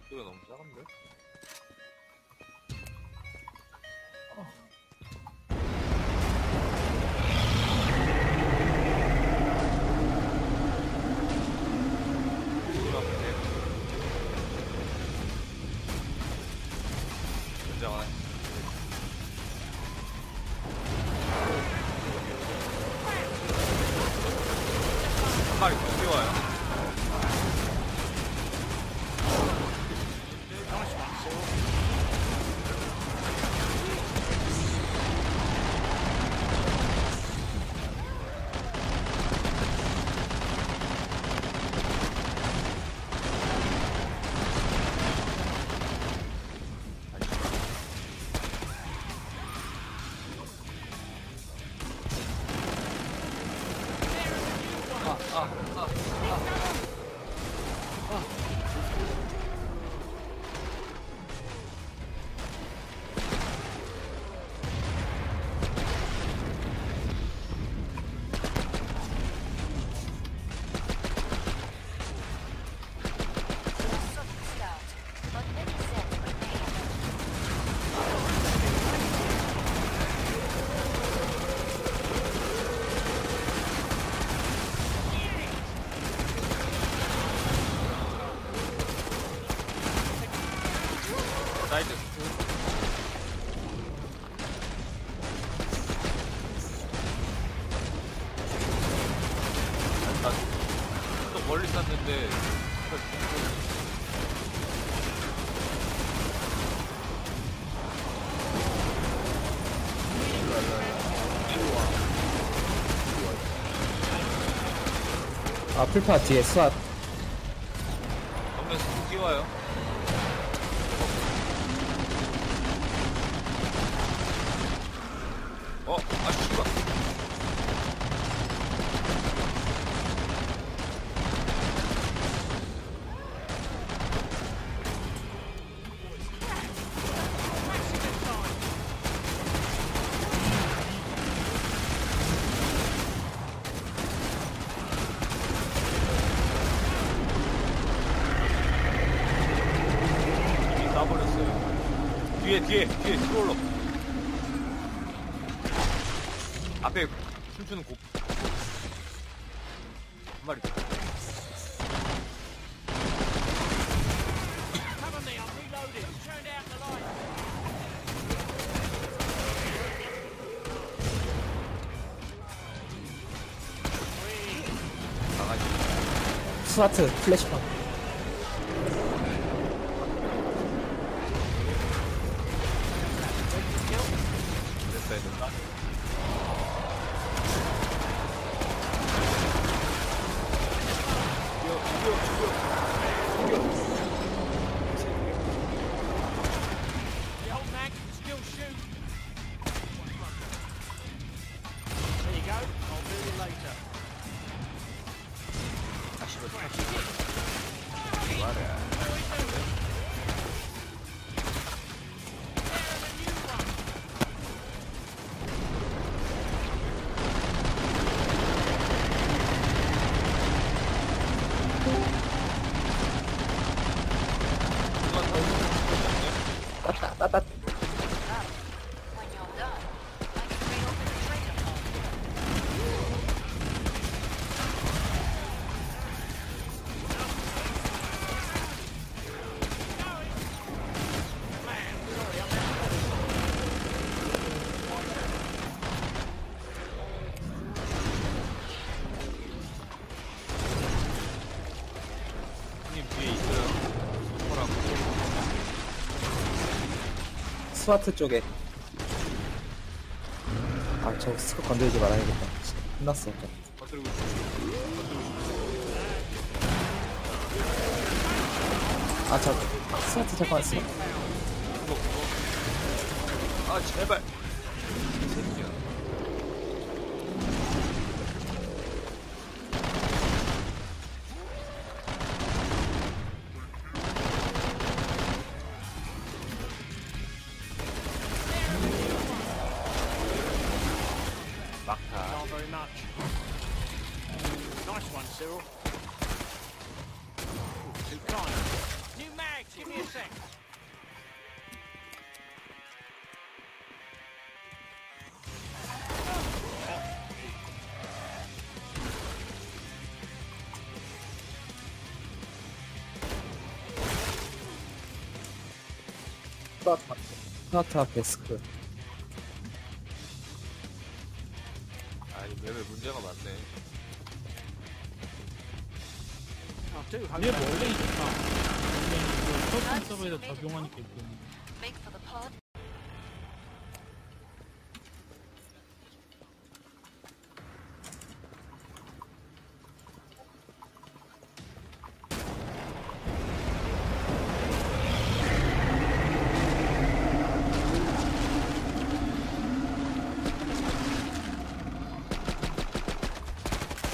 목소리가 너무 작은데? 멀리 쐈는데. 아 풀파 뒤에 스왑 정면 쑥 뛰어와요. 어, 아 씨발. 이미 쏴버렸어요. 뒤에, 뒤에, 트롤러. 앞에 춤추는 곡. 한 마리. 스와트 플래시방 스와트 쪽에 아저 스커 건드리지 말아야겠다 끝났어 있어요. 아저 스와트 잠깐만 스와트. 아, 제발. 막타. Not very much. Nice one, Cyril. Ooh, too kind. New mag. Give me a sec. 스타타 스타 That- 원래 있다. 근데 이거 서브 서버에서 적용하니까 있겠네. Make for the pod.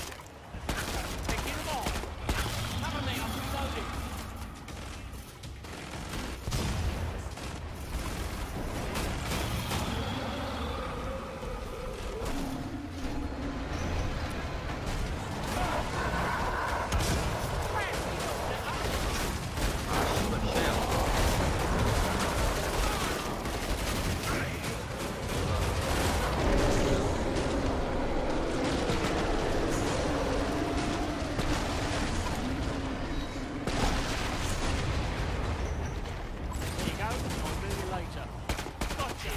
Hey, get 'em on. Cover me, I'm reloading. 씨발 시야 There you go. I'll do you later. Gotcha.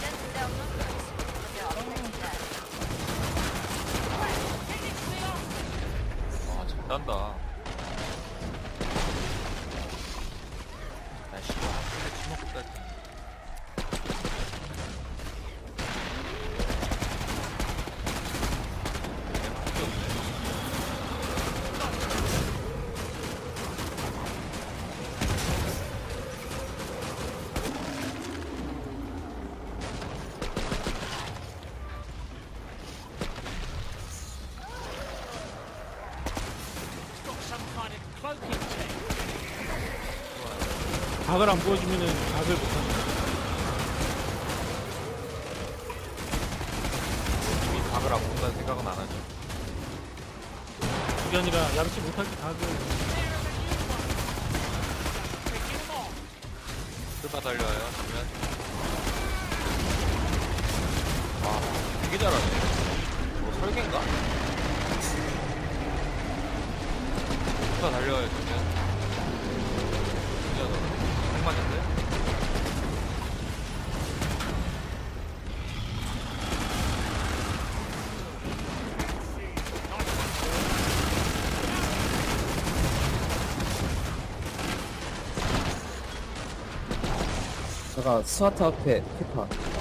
Send down numbers. Look out, take that. 와 잘난다 아씨 근데 치먹고까지 It's got some kind of cloaking tech. 각을 안 보여주면은 각을 못 한다. 이미 답을 안 본다는 생각은 안 하죠 그게 아니라 야르치 못할 때 각을. 스바 달려요 그러면 와 되게 잘하네 뭐 설계인가? 스바 달려요 그러면 신기하다 딱 맞는데? 잠깐 스타타 앞에 피파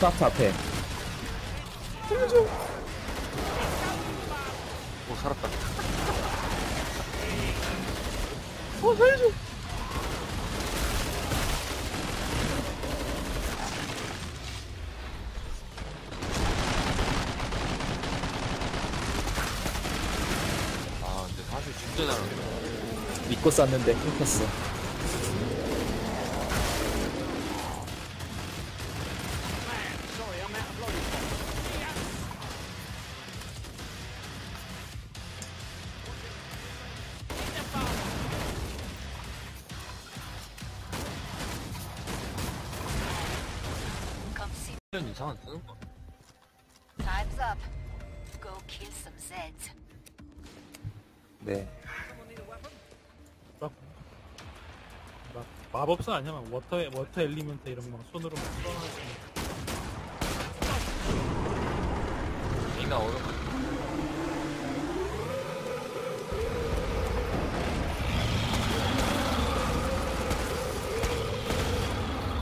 스타타 앞에. 오 살았다. 아 근데 사실 진짜 잘한다 믿고 쐈는데 끊겼어 1년 이상은 쓰는 거. Time's up. Go kill some Zeds. 네. 막, 막 마법사 아니야? 막 water water element 이런 거막 손으로 막 쏘는 얘가 어려운 거.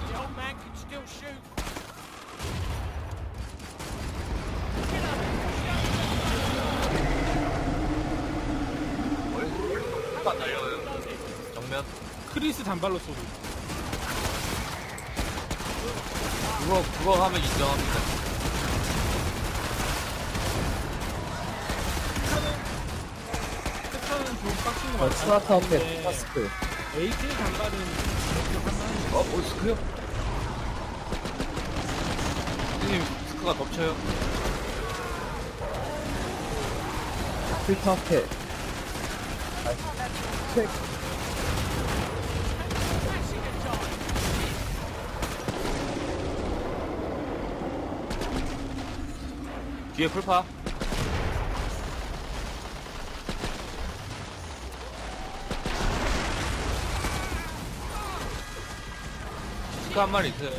The old man can still shoot. 안 날려요. 정면. 크리스 단발로 쏘고 그거, 그거 하면 인정합니다. 스카는 좀 빡친 거 어, 스마트 앞에 파스크. AK 단발은 하면 어, 어, 스크요? 선생님, 스크가 덮쳐요. 필터 앞에. 아, 책. 뒤에 풀파. 스크 한 마리 있어요.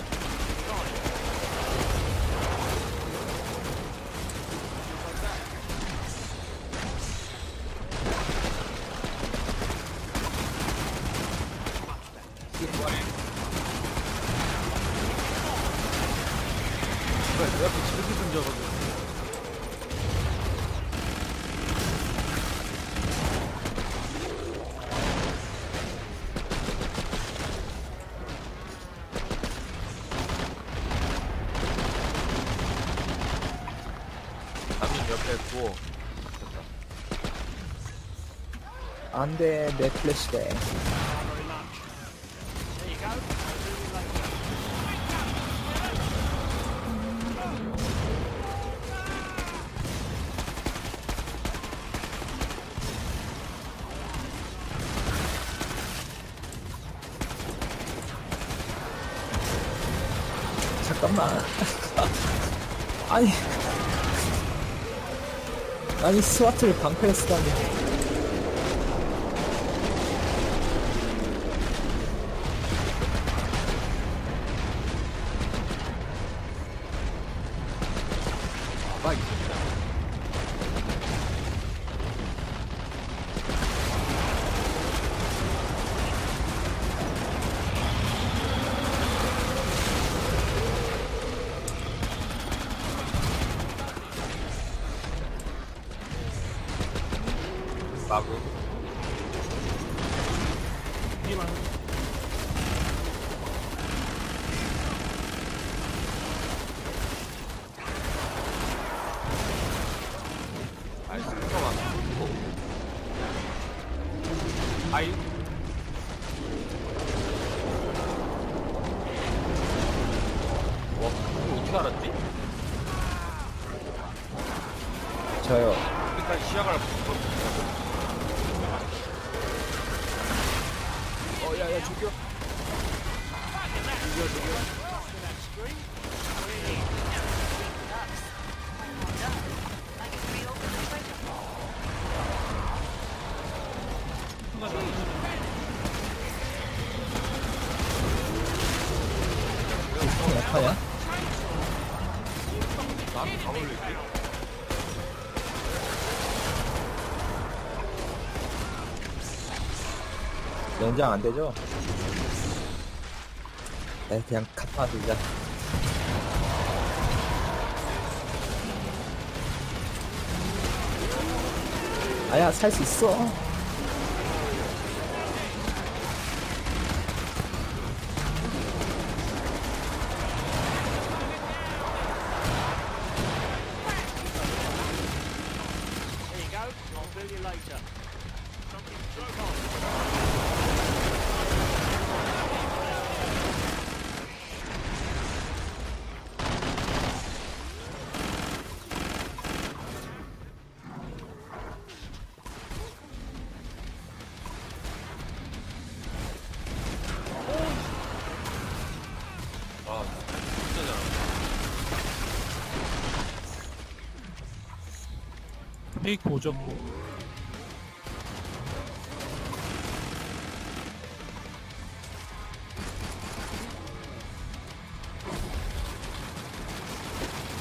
왜, 왜 이렇게 저렇게 던져가지고. 남님 옆에 있고 됐다. 안 돼, 내 플래시뱅. 스와트를 방패에 쓰다니. 아 있습니다. 마구 뒤에 많은 아니 스크가 많고 아이 와 그거 어떻게 알았지? 저요. 일단 시작을 어 야야 저기요 Ducks. 연장 안 되죠? 네, 그냥 갚아 두자. 아야, 살 수 있어. 페이크 오졌고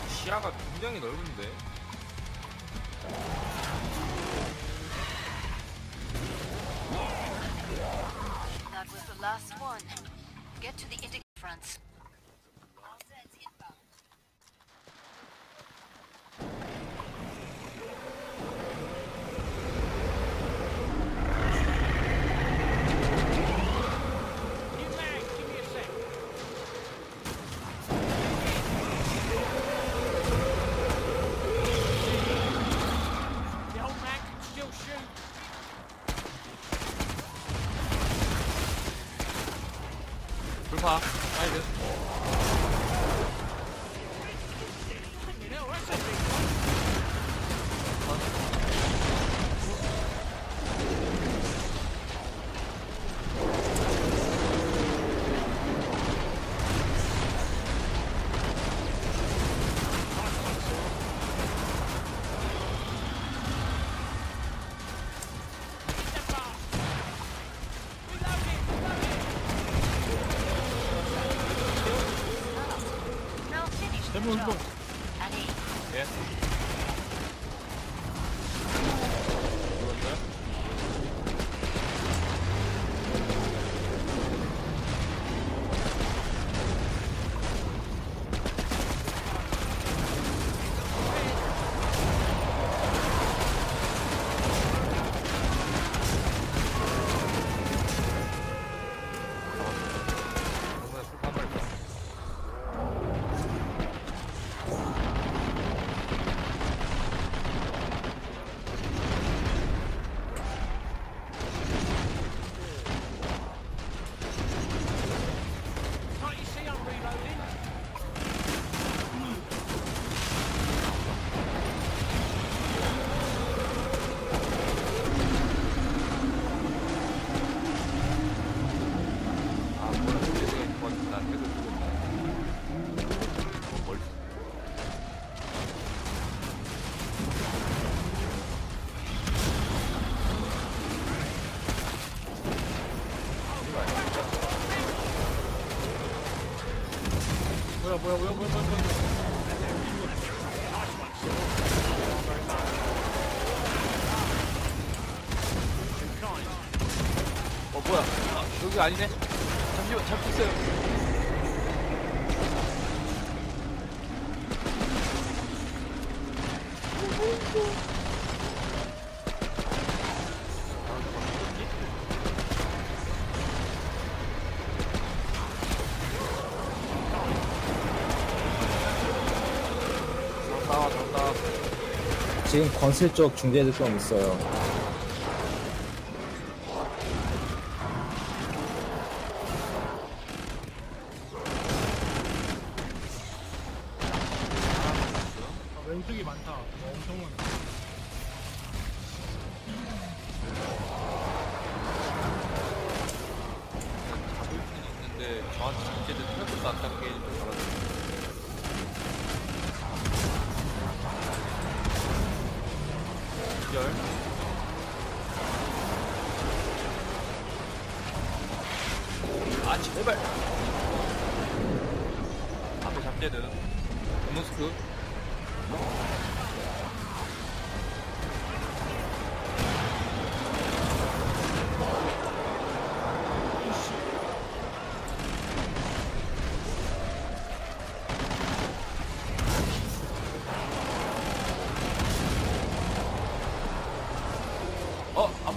시야가 굉장히 넓은데. That was the last one. Get to the indicator fronts. 불파. 사이드. 뭐야 뭐야 뭐야 뭐야 뭐야 어, 뭐야. 아, 여기 아니네. 잠시만, 잡혔어요. 나와, 나와. 지금 건슬 쪽 중재들 좀 있어요. 아, 왼쪽이 많다 어, 엄청 많아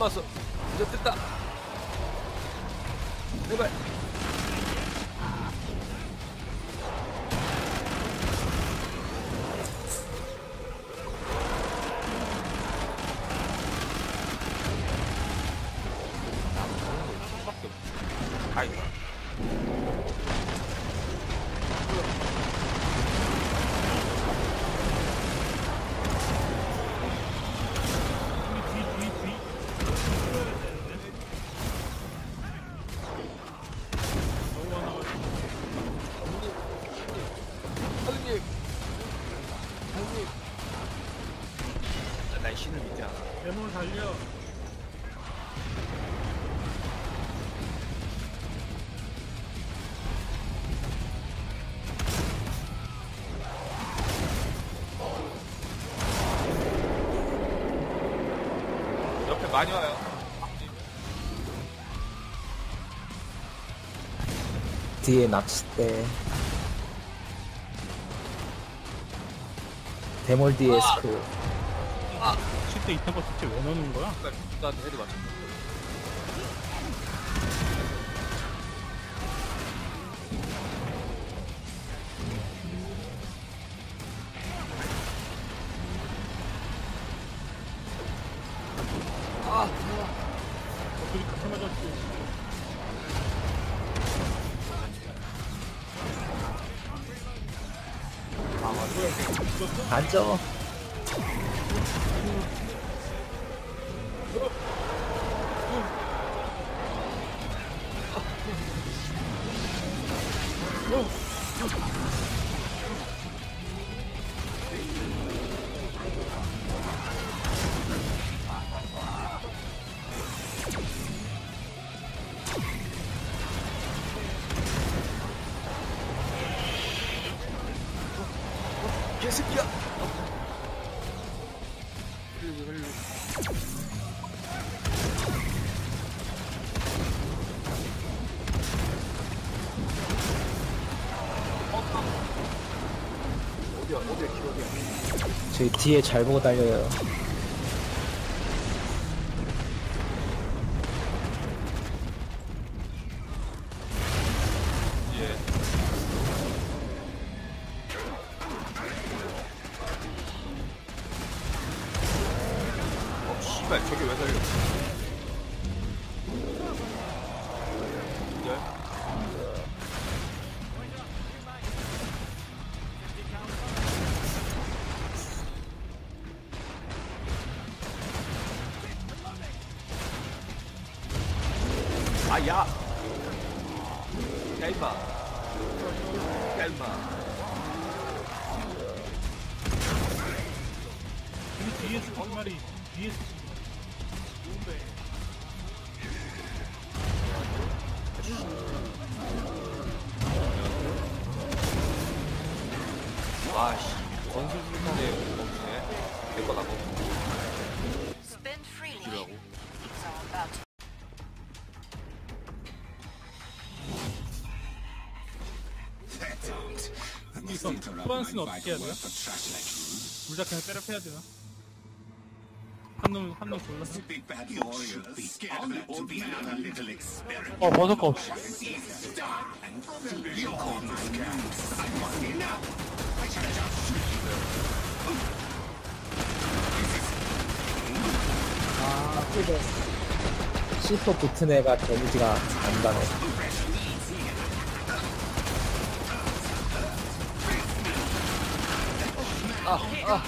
어, 안 봤어. 이제 뜯다. 달려. 옆에 많이 와요. 뒤에 낚싯대. 대몰 뒤에 스크. 실제 이탄 거 대체 왜 넣는 거야? 나한테 헤드 맞췄어. 둘이 같이 맞았지. 앉아. 저희 뒤에 잘 보고 달려요. 아, 야! 야, 임마. 야, 임마. 우리 뒤에 스한 마리. 뒤에 스 아씨 건술 술탄에 멈추네 내거 나고 는 어떻게 해야 돼요? 둘다 그냥 때려 패야 되나? 한 놈, 한놈 골라서? 어 버섯거 없이 아, 그래. C4 붙은 애가 데미지가 안 가네. 뺐어요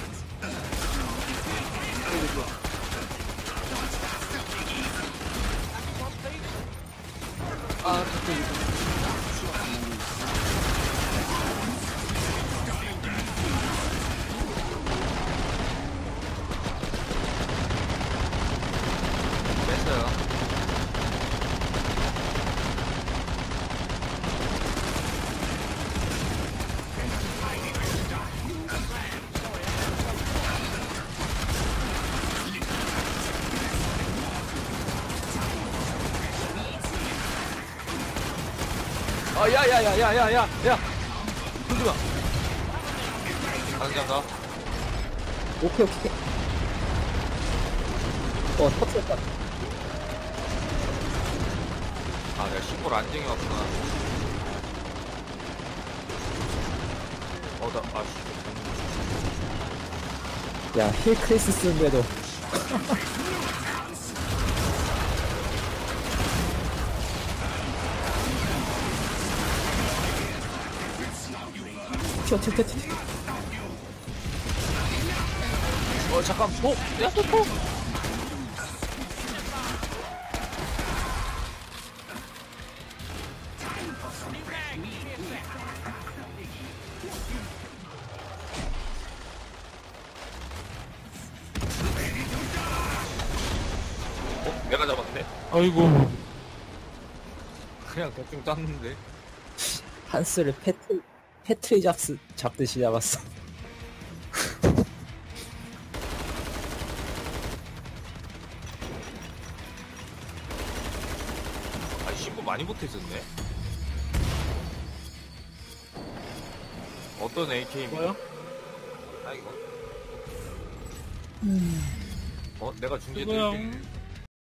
아, 야, 야, 야, 야, 야, 야, 야! 흔들어! 가는 장가? 오케이, 오케이. 어, 터졌다. 아, 내가 시골 안정이 없구나. 어, 나, 아, 씨. 야, 힐 크리스 쓰는데도. 튀어 튀어 튀어 튀어 어 잠깐 어? 야 토토 어? 내가 잡았네 아이고 그냥 대충 짰는데 한스를 패트 패트리 잡스 잡듯이 잡았어. 아, 신고 많이 못했었네. 어떤 AK입니까? 뭐요? 아, 이거. 어, 내가 이거요. 드릴게.